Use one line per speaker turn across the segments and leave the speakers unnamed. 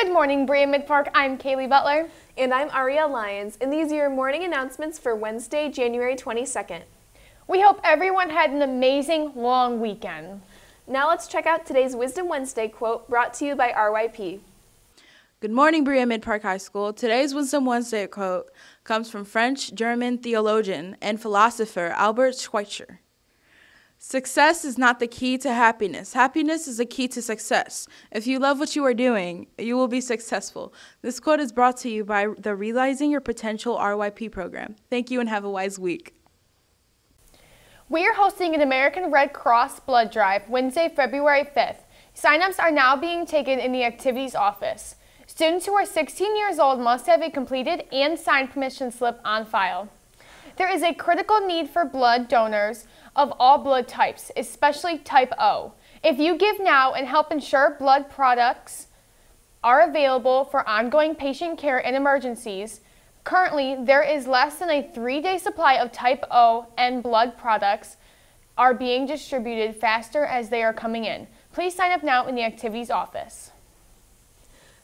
Good morning, Berea Midpark. I'm Kaylee Butler.
And I'm Aria Lyons, and these are your morning announcements for Wednesday, January 22nd.
We hope everyone had an amazing long weekend.
Now let's check out today's Wisdom Wednesday quote brought to you by RYP.
Good morning, Berea Midpark High School. Today's Wisdom Wednesday quote comes from French German theologian and philosopher Albert Schweitzer. Success is not the key to happiness. Happiness is the key to success. If you love what you are doing, you will be successful. This quote is brought to you by the Realizing Your Potential RYP program. Thank you and have a wise week.
We are hosting an American Red Cross blood drive Wednesday, February 5th. Sign-ups are now being taken in the activities office. Students who are 16 years old must have a completed and signed permission slip on file. There is a critical need for blood donors of all blood types, especially type O. If you give now and help ensure blood products are available for ongoing patient care and emergencies, currently there is less than a three day supply of type O and blood products are being distributed faster as they are coming in. Please sign up now in the activities office.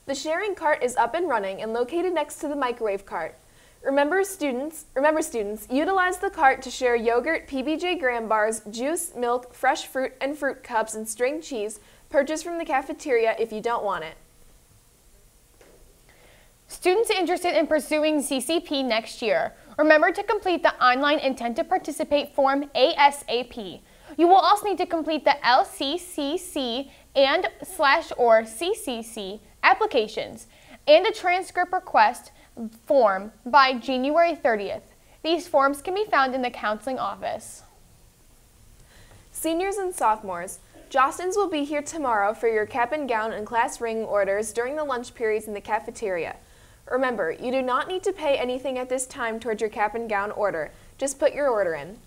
The sharing cart is up and running and located next to the microwave cart. Remember students, remember students, utilize the cart to share yogurt, PBJ graham bars, juice, milk, fresh fruit and fruit cups and string cheese purchased from the cafeteria if you don't want it.
Students interested in pursuing CCP next year, remember to complete the online intent to participate form ASAP. You will also need to complete the LCCC and slash or CCC applications and a transcript request form by January 30th. These forms can be found in the counseling office.
Seniors and sophomores, Jostens will be here tomorrow for your cap and gown and class ring orders during the lunch periods in the cafeteria. Remember, you do not need to pay anything at this time towards your cap and gown order. Just put your order in.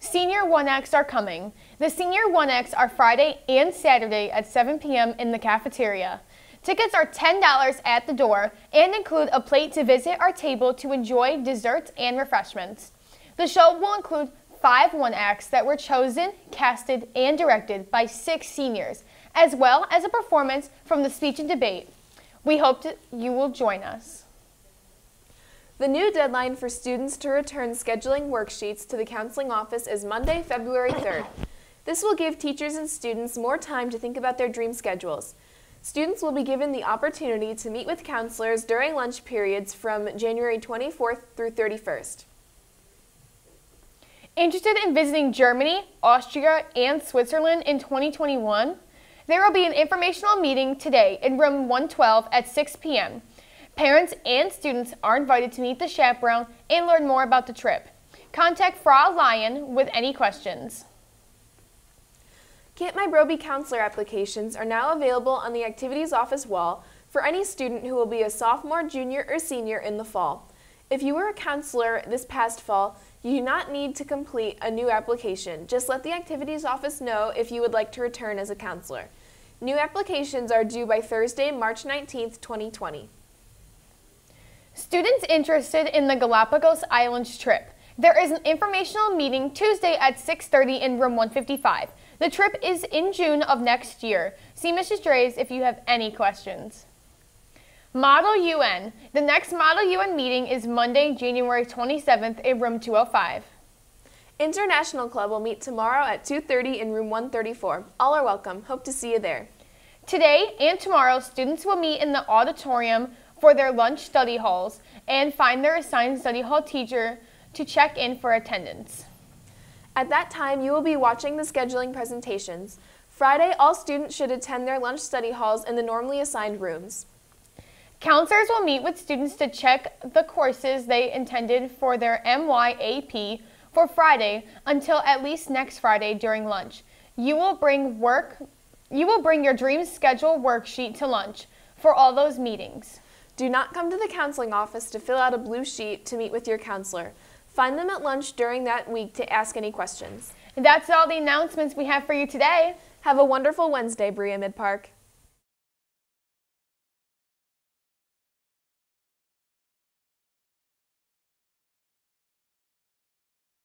Senior one acts are coming. The Senior one acts are Friday and Saturday at 7 p.m. in the cafeteria. Tickets are $10 at the door and include a plate to visit our table to enjoy desserts and refreshments. The show will include five one acts that were chosen, casted, and directed by six seniors, as well as a performance from the speech and debate. We hope you will join us.
The new deadline for students to return scheduling worksheets to the counseling office is Monday, February 3rd. This will give teachers and students more time to think about their dream schedules. Students will be given the opportunity to meet with counselors during lunch periods from January 24th through 31st.
Interested in visiting Germany, Austria, and Switzerland in 2021? There will be an informational meeting today in room 112 at 6 p.m. Parents and students are invited to meet the chaperone and learn more about the trip. Contact Frau Lyon with any questions.
Camp My Broby counselor applications are now available on the activities office wall for any student who will be a sophomore, junior, or senior in the fall. If you were a counselor this past fall, you do not need to complete a new application. Just let the activities office know if you would like to return as a counselor. New applications are due by Thursday, March 19th, 2020.
Students interested in the Galapagos Islands trip. There is an informational meeting Tuesday at 6:30 in room 155. The trip is in June of next year. See Mrs. Drays if you have any questions. Model UN. The next Model UN meeting is Monday, January 27th in room 205.
International Club will meet tomorrow at 2:30 in room 134. All are welcome. Hope to see you there.
Today and tomorrow, students will meet in the auditorium for their lunch study halls and find their assigned study hall teacher to check in for attendance.
At that time, you will be watching the scheduling presentations. Friday, all students should attend their lunch study halls in the normally assigned rooms.
Counselors will meet with students to check the courses they intended for their MYAP for Friday until at least next Friday during lunch. You will bring work you will bring your dream schedule worksheet to lunch for all those meetings.
Do not come to the counseling office to fill out a blue sheet to meet with your counselor. Find them at lunch during that week to ask any questions.
And that's all the announcements we have for you today.
Have a wonderful Wednesday, Berea Midpark.